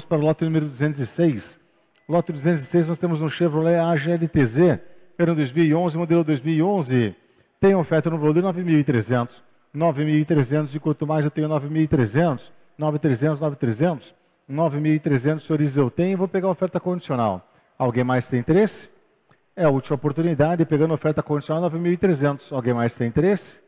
Vamos para o lote número 206. Lote 206 nós temos um Chevrolet AGLTZ, ano 2011, modelo 2011. Tem oferta no valor de 9.300. 9.300 e quanto mais eu tenho 9.300, 9.300, 9.300, 9.300, senhores, eu tenho, vou pegar oferta condicional. Alguém mais tem interesse? É a última oportunidade, pegando oferta condicional 9.300. Alguém mais tem interesse?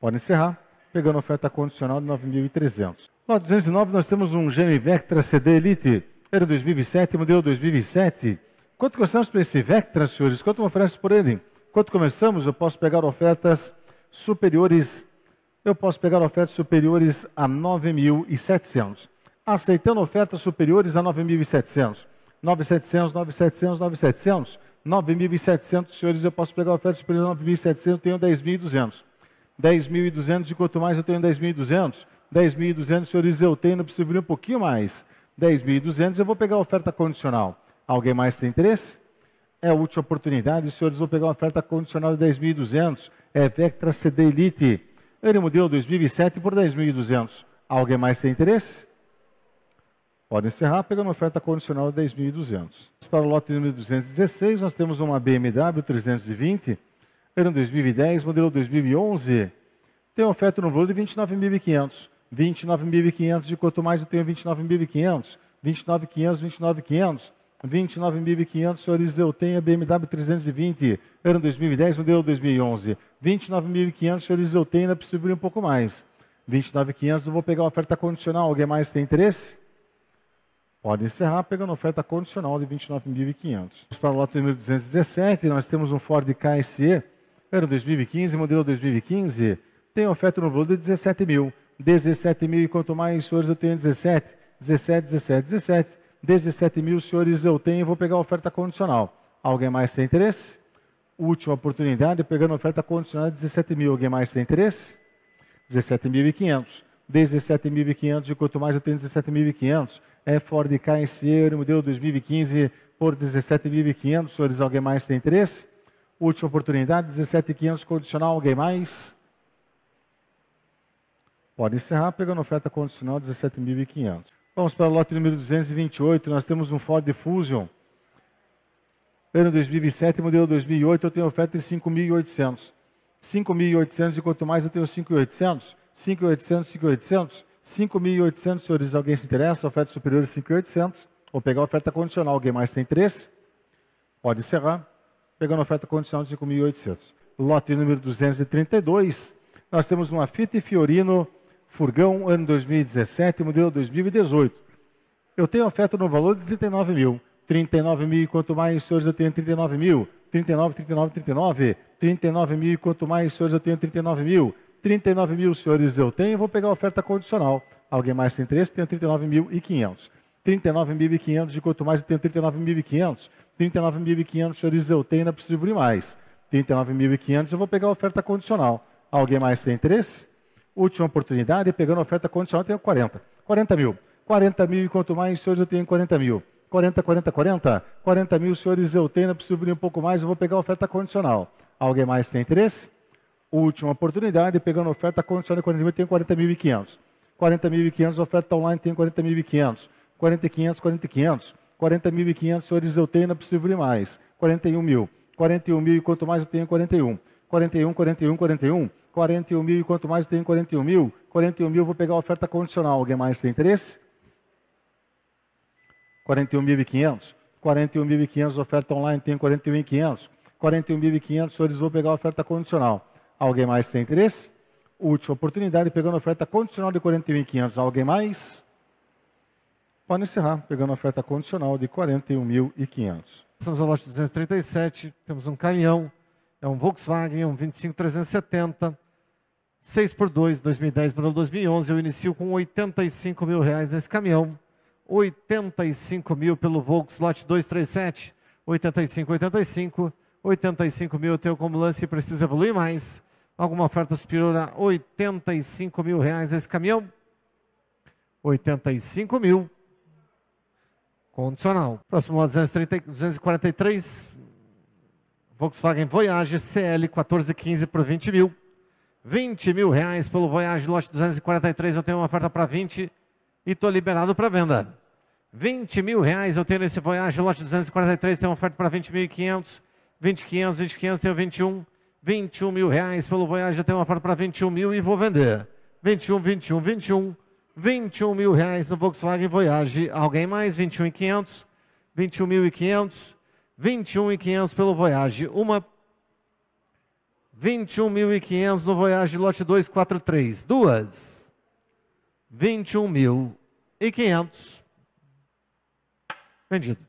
Pode encerrar, pegando oferta condicional de 9.300. No 209 nós temos um GM Vectra CD Elite, era 2007, modelo 2007. Quanto gostamos por esse Vectra, senhores? Quanto me oferece por ele? Quanto começamos, eu posso pegar ofertas superiores, eu posso pegar ofertas superiores a 9.700. Aceitando ofertas superiores a 9.700. 9.700, 9.700, 9.700. 9.700, senhores, eu posso pegar ofertas superiores a 9.700, eu tenho 10.200. 10.200 e quanto mais eu tenho 10.200. 10.200, senhores, eu tenho, não preciso vir um pouquinho mais. 10.200, eu vou pegar a oferta condicional. Alguém mais tem interesse? É a última oportunidade, senhores, vou pegar uma oferta condicional de 10.200 é Vectra CD Elite. Ele modelo 2007 por 10.200. Alguém mais tem interesse? Pode encerrar pegando oferta condicional de 10.200. Para o lote número 216, nós temos uma BMW 320, ano 2010, modelo 2011. Tem oferta no valor de 29.500. 29.500 e quanto mais eu tenho 29.500, 29.500, 29.500. 29.500, senhores, eu tenho a BMW 320, ano 2010, modelo 2011. 29.500, senhores, eu tenho, ainda preciso vir um pouco mais. 29.500, eu vou pegar a oferta condicional. Alguém mais tem interesse? Pode encerrar pegando oferta condicional de 29.500. Para o lote número 217, nós temos um Ford KSE, ano 2015, modelo 2015. Tem oferta no valor de 17 mil. 17 mil e quanto mais, senhores, eu tenho 17. 17, 17, 17. 17 mil, senhores, eu tenho, vou pegar a oferta condicional. Alguém mais tem interesse? Última oportunidade, pegando a oferta condicional de 17 mil. Alguém mais tem interesse? 17.500. 17.500 e quanto mais eu tenho 17.500. É Ford KSE, modelo 2015 por 17.500. Senhores, alguém mais tem interesse? Última oportunidade, 17.500 condicional. Alguém mais? Pode encerrar pegando oferta condicional 17.500. Vamos para o lote número 228. Nós temos um Ford Fusion. Ano 2007, modelo 2008, eu tenho oferta de 5.800. 5.800 e quanto mais eu tenho 5.800. 5.800, 5.800. 5.800, senhores, alguém se interessa? Oferta superior a 5.800. Vou pegar a oferta condicional. Alguém mais tem interesse? Pode encerrar. Pegando oferta condicional de 5.800. Lote número 232. Nós temos uma Fiat Fiorino Furgão, ano 2017, modelo 2018. Eu tenho oferta no valor de 39 mil. 39 mil e quanto mais, senhores, eu tenho 39 mil. 39, 39, 39. 39 mil e quanto mais, senhores, eu tenho 39 mil. 39 mil, senhores, eu tenho. Vou pegar a oferta condicional. Alguém mais tem interesse? Tenho 39.500. 39.500 e quanto mais eu tenho 39.500. 39.500, senhores, eu tenho. Não preciso de mais. 39.500, eu vou pegar a oferta condicional. Alguém mais tem interesse? última oportunidade, pegando oferta condicional, eu tenho 40. 40 mil. 40 mil e quanto mais, senhores, eu tenho 40 mil. 40, 40, 40. 40 mil, senhores, eu tenho, eu preciso vir um pouco mais, eu vou pegar oferta condicional. Alguém mais tem interesse? Última oportunidade, pegando oferta condicional de 40 mil, eu tenho 40.500. 40.500, oferta online, tenho 40.500. 40.500, 40.500. 40.500, senhores, eu tenho, não preciso vir mais. 41 mil. 41 mil e quanto mais eu tenho, 41. 41, 41, 41. 41 mil e quanto mais tem 41 mil, 41 mil vou pegar a oferta condicional. Alguém mais tem interesse? 41.500. 41.500 oferta online tem 41.500. 41.500, senhores, vou pegar a oferta condicional. Alguém mais tem interesse? Última oportunidade, pegando a oferta condicional de 41.500. Alguém mais? Pode encerrar, pegando a oferta condicional de 41.500. Estamos ao lote 237, temos um caminhão, é um Volkswagen, um 25370, 6 por 2, 2010 para 2011, eu inicio com 85 mil reais nesse caminhão. 85 mil pelo Volkswagen 237, 85, 85, 85 mil eu tenho como lance e preciso evoluir mais. Alguma oferta superior a 85 mil reais nesse caminhão? 85 mil. Condicional. Próximo 230, 243. Volkswagen Voyage CL 1415 por 20 mil. 20 mil reais pelo Voyage lote 243. Eu tenho uma oferta para 20 e estou liberado para venda. 20 mil reais eu tenho nesse Voyage, lote 243, tem uma oferta para 20.500, 20.500, 20.500, tenho 21, 21 mil reais pelo Voyage, eu tenho uma oferta para 21 mil e vou vender. 21, 21, 21, 21 mil reais no Volkswagen Voyage. Alguém mais? 21.500, 21.500, 21.500 pelo Voyage. Uma 21.500 no Voyage lote 243. Duas. 21.500. Vendido.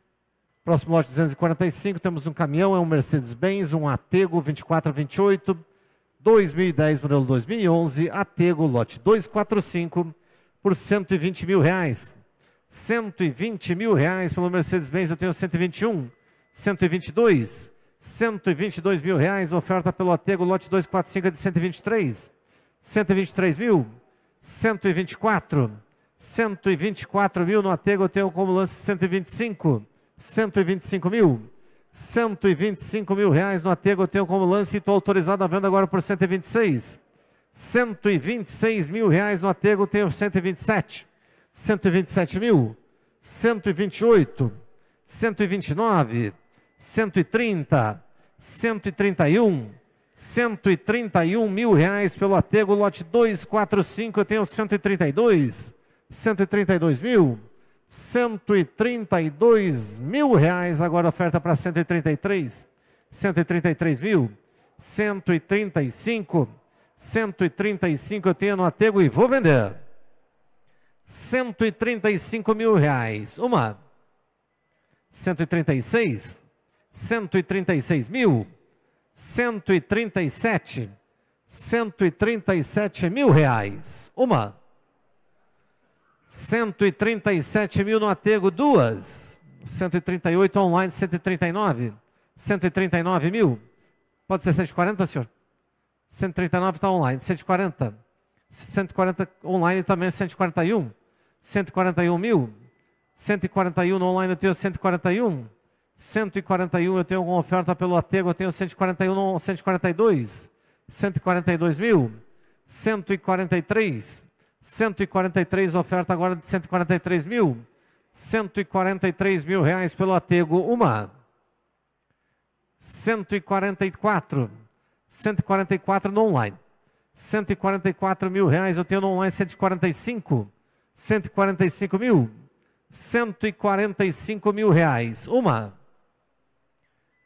Próximo lote 245, temos um caminhão, é um Mercedes-Benz, um Atego 2428, 2010, modelo 2011, Atego, lote 245, por 120 mil reais. 120 mil reais pelo Mercedes-Benz, eu tenho 121, 122, 122 mil reais, oferta pelo Atego, lote 245 é de 123, 123 mil, 124, 124 mil no Atego, eu tenho como lance 125, 125 mil, 125 mil reais no Atego, eu tenho como lance e estou autorizado a venda agora por 126, 126 mil reais no eu tenho 127, 127 mil, 128, 129, 130, 131, 131 mil reais pelo Atego, lote 245, eu tenho 132, 132 mil, 132 mil reais, agora oferta para 133, 133 mil, 135, 135 eu tenho no Atego e vou vender. 135 mil reais. Uma. 136. 136 mil. 137. 137 mil reais. Uma. 137 mil no Atego, duas. 138 online, 139. 139 mil. Pode ser 140, senhor? 139 está online. 140. 140 online também, 141. 141 mil. 141 no online eu tenho 141. 141 eu tenho alguma oferta pelo Atego, eu tenho 141 no 142. 142 mil. 143. 143 oferta agora de 143 mil. 143 mil reais pelo Atego, uma. 144. 144 no online. 144 mil reais eu tenho no online 145. 145 mil. 145 mil reais. Uma.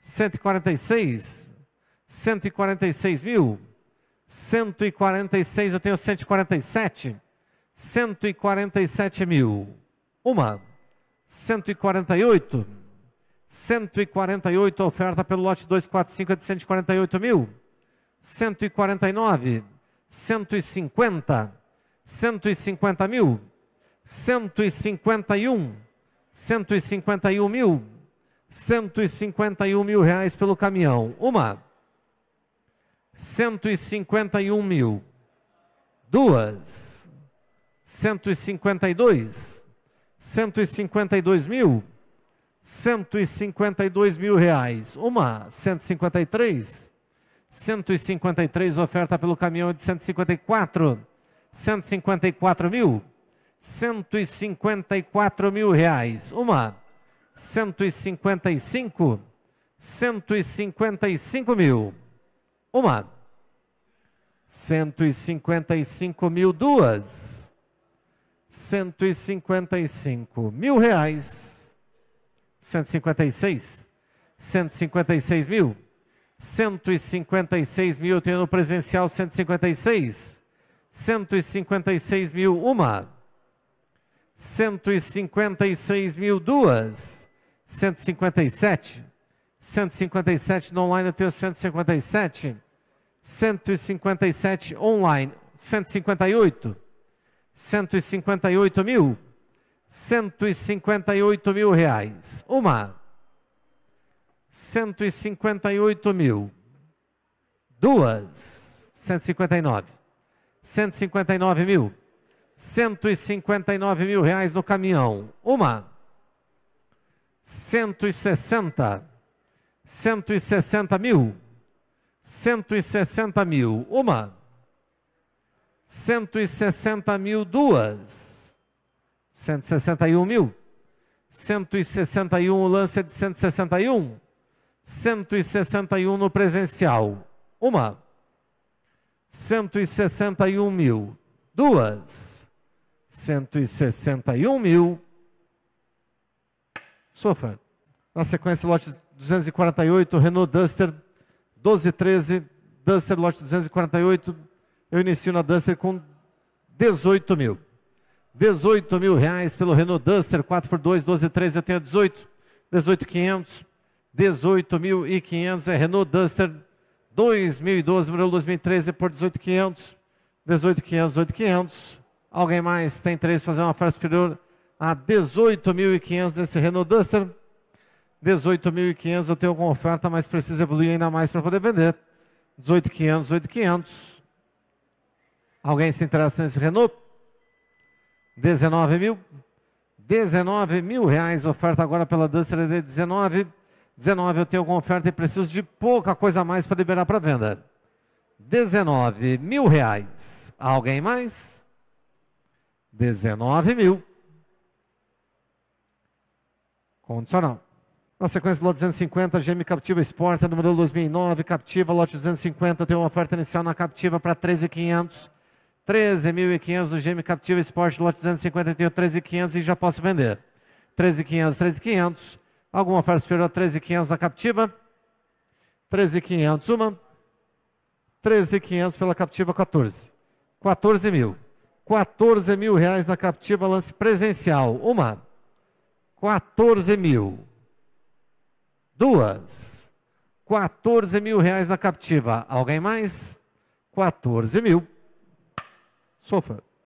146. 146 mil. 146 eu tenho 147. 147 mil. Uma. 148. 148 oferta pelo lote 245 é de 148 mil. 149. 150. 150 mil. 151. 151 mil. 151 mil reais pelo caminhão. Uma. 151 mil. Duas. 152, 152 mil, 152 mil reais. Uma, 153, 153 oferta pelo caminhão de 154, 154 mil, 154 mil reais. Uma, 155, 155 mil. Uma, 155 mil, duas. 155 mil reais, 156, 156 mil, 156 mil, eu tenho no presencial 156, 156 mil uma, 156 mil duas, 157, 157 no online eu tenho 157, 157 online, 158, 158 mil. 158 mil reais. Uma. 158 mil. Duas. 159. 159 mil. 159 mil reais no caminhão. Uma. 160. 160 mil. 160 mil. Uma. 160 mil duas. 161 mil. 161, o lance é de 161. 161 no presencial. Uma. 161 mil. Duas. 161 mil. Sofra. Na sequência, lote 248, Renault Duster 1213, Duster lote 248. Eu inicio na Duster com 18 mil. 18 mil reais pelo Renault Duster 4x2, 1213, eu tenho 18. 18,500. 18.500 é Renault Duster 2012, modelo 2013 por 18.500. 18.500, 18.500. Alguém mais tem interesse em fazer uma oferta superior a 18.500 nesse Renault Duster? 18.500 eu tenho alguma oferta, mas preciso evoluir ainda mais para poder vender. 18.500, 18.500. Alguém se interessa nesse Renault? 19 mil? 19 mil reais, oferta agora pela Duster de 19 19 eu tenho alguma oferta e preciso de pouca coisa a mais para liberar para venda. 19 mil reais. Alguém mais? 19 mil. Condicional. Na sequência do lote 250, GM Captiva Sport, número 2009, Captiva, lote 250, tem uma oferta inicial na Captiva para 13.500. 13.500 do GM Captiva Sport, lote 250, tenho 13.500 e já posso vender. 13.500, 13.500. Alguma oferta superior a 13.500 na Captiva? 13.500 uma. 13.500 pela Captiva 14. 14 mil. 14 mil reais na Captiva lance presencial. Uma. 14 mil. Duas. 14 mil reais na Captiva. Alguém mais? 14 mil. Sofra.